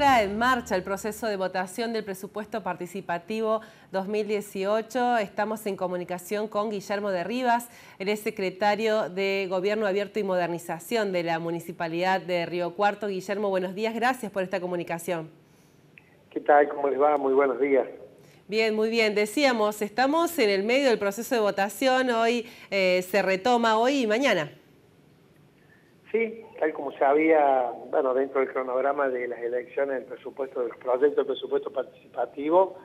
encuentra en marcha el proceso de votación del presupuesto participativo 2018. Estamos en comunicación con Guillermo de Rivas, el es secretario de Gobierno Abierto y Modernización de la Municipalidad de Río Cuarto. Guillermo, buenos días, gracias por esta comunicación. ¿Qué tal? ¿Cómo les va? Muy buenos días. Bien, muy bien. Decíamos, estamos en el medio del proceso de votación, hoy eh, se retoma hoy y mañana. Sí, tal como se había, bueno, dentro del cronograma de las elecciones del presupuesto, de los proyectos del presupuesto participativo,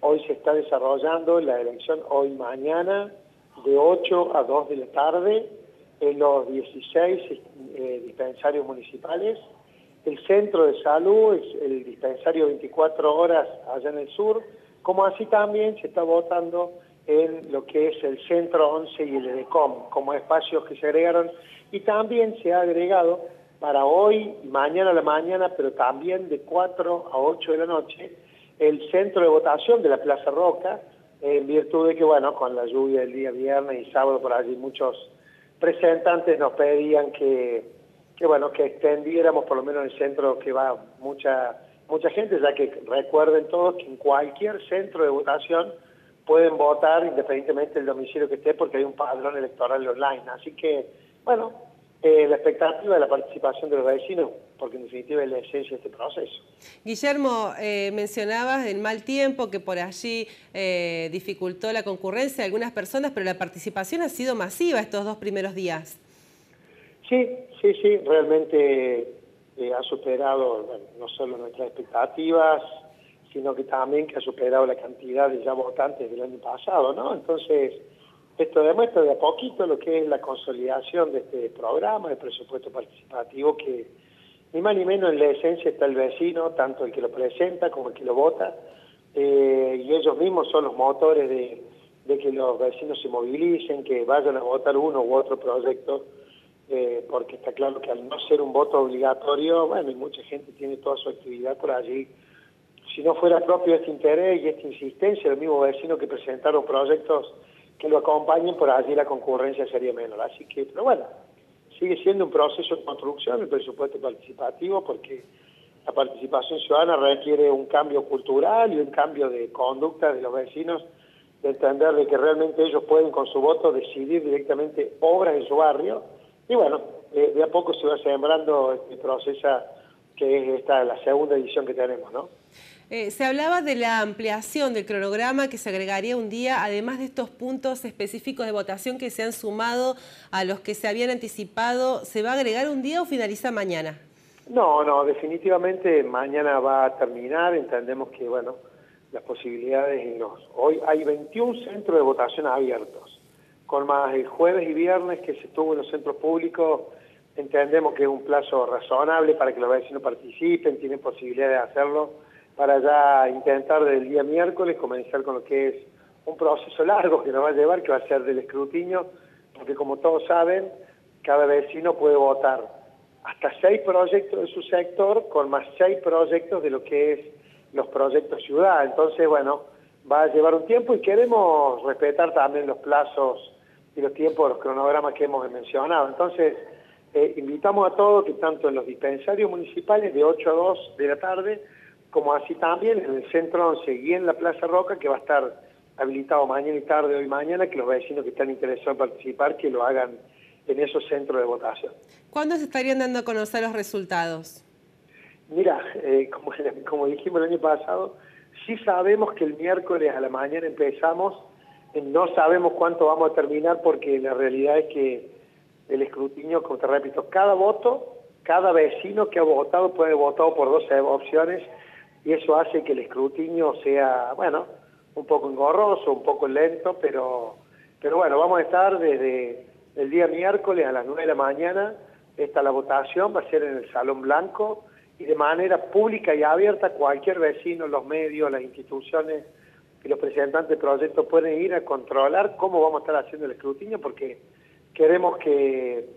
hoy se está desarrollando la elección hoy mañana de 8 a 2 de la tarde en los 16 eh, dispensarios municipales. El centro de salud es el dispensario 24 horas allá en el sur, como así también se está votando en lo que es el Centro 11 y el EDECOM, como espacios que se agregaron, y también se ha agregado para hoy y mañana a la mañana, pero también de 4 a 8 de la noche, el centro de votación de la Plaza Roca, en virtud de que, bueno, con la lluvia del día viernes y sábado por allí muchos presentantes nos pedían que, que bueno, que extendiéramos por lo menos el centro que va mucha, mucha gente, ya que recuerden todos que en cualquier centro de votación pueden votar independientemente del domicilio que esté porque hay un padrón electoral online. Así que, bueno, eh, la expectativa de la participación de los vecinos, porque en definitiva es la esencia de este proceso. Guillermo, eh, mencionabas el mal tiempo que por allí eh, dificultó la concurrencia de algunas personas, pero la participación ha sido masiva estos dos primeros días. Sí, sí, sí, realmente ha superado no solo nuestras expectativas, sino que también que ha superado la cantidad de ya votantes del año pasado, ¿no? Entonces, esto demuestra de a poquito lo que es la consolidación de este programa de presupuesto participativo que ni más ni menos en la esencia está el vecino, tanto el que lo presenta como el que lo vota, eh, y ellos mismos son los motores de, que los vecinos se movilicen, que vayan a votar uno u otro proyecto, eh, porque está claro que al no ser un voto obligatorio, bueno, y mucha gente tiene toda su actividad por allí si no fuera propio este interés y esta insistencia del mismo vecino que presentaron proyectos que lo acompañen, por allí la concurrencia sería menor. Así que, pero bueno, sigue siendo un proceso de construcción el presupuesto participativo porque la participación ciudadana requiere un cambio cultural y un cambio de conducta de los vecinos, de entender de que realmente ellos pueden con su voto decidir directamente obras en su barrio. Y bueno, de, a poco se va sembrando este proceso que es esta la segunda edición que tenemos, ¿no? Eh, se hablaba de la ampliación del cronograma que se agregaría un día, además de estos puntos específicos de votación que se han sumado a los que se habían anticipado. ¿Se va a agregar un día o finaliza mañana? No, no, definitivamente mañana va a terminar. Entendemos que, bueno, las posibilidades en los... Hoy hay 21 centros de votación abiertos, con más el jueves y viernes que se estuvo en los centros públicos. Entendemos que es un plazo razonable para que los vecinos participen, tienen posibilidad de hacerlo para ya intentar del día miércoles comenzar con lo que es un proceso largo que nos va a llevar, que va a ser del escrutinio, porque como todos saben, cada vecino puede votar hasta seis proyectos de su sector con más seis proyectos de lo que es los proyectos ciudad. Entonces, bueno, va a llevar un tiempo y queremos respetar también los plazos y los tiempos, los cronogramas que hemos mencionado. Entonces, eh, invitamos a todos que tanto en los dispensarios municipales de 8 a 2 de la tarde, como así también en el Centro 11 y en la Plaza Roca, que va a estar habilitado mañana y tarde, hoy mañana, que los vecinos que están interesados en participar, que lo hagan en esos centros de votación. ¿Cuándo se estarían dando a conocer los resultados? Mira, eh, como, como dijimos el año pasado, sí sabemos que el miércoles a la mañana empezamos, no sabemos cuánto vamos a terminar porque la realidad es que el escrutinio, como te repito, cada voto, cada vecino que ha votado puede votar por dos opciones y eso hace que el escrutinio sea, bueno, un poco engorroso, un poco lento, pero, pero bueno, vamos a estar desde el día miércoles a las 9 de la mañana, esta la votación va a ser en el Salón Blanco y de manera pública y abierta cualquier vecino, los medios, las instituciones y los presentantes de proyectos pueden ir a controlar cómo vamos a estar haciendo el escrutinio porque queremos que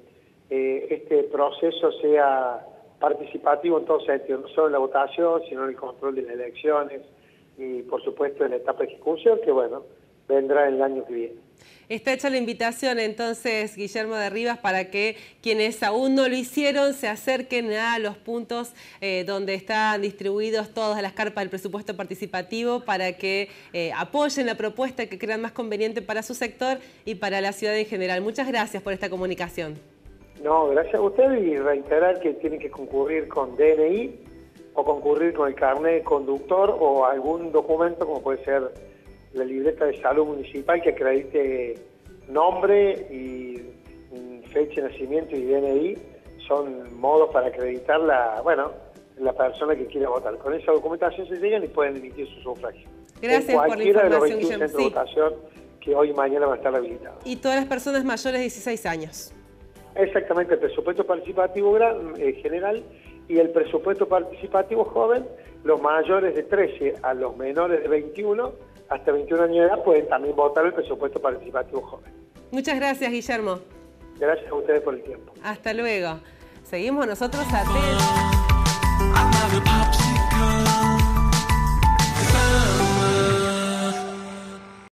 eh, este proceso sea participativo en todo sentido, no solo en la votación, sino en el control de las elecciones y por supuesto en la etapa de ejecución, que bueno, vendrá el año que viene. Está hecha la invitación entonces, Guillermo de Rivas, para que quienes aún no lo hicieron se acerquen a los puntos eh, donde están distribuidos todas las carpas del presupuesto participativo para que eh, apoyen la propuesta que crean más conveniente para su sector y para la ciudad en general. Muchas gracias por esta comunicación. No, gracias a usted y reiterar que tienen que concurrir con DNI o concurrir con el carnet conductor o algún documento como puede ser la libreta de salud municipal que acredite nombre y fecha de nacimiento y DNI son modos para acreditar la, bueno, la persona que quiere votar. Con esa documentación se llegan y pueden emitir su sufragio. Gracias por la información, de los 21 centros de votación que hoy y mañana van a estar habilitados. Y todas las personas mayores de 16 años. Exactamente, el presupuesto participativo eh, general y el presupuesto participativo joven, los mayores de 13 a los menores de 21 hasta 21 años de edad pueden también votar el presupuesto participativo joven. Muchas gracias, Guillermo. Gracias a ustedes por el tiempo. Hasta luego. Seguimos nosotros atentos.